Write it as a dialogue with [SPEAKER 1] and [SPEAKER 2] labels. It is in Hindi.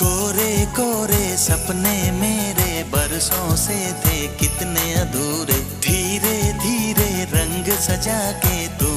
[SPEAKER 1] कोरे कोरे सपने मेरे बरसों से थे कितने अधूरे। धीरे धीरे रंग सजा के तू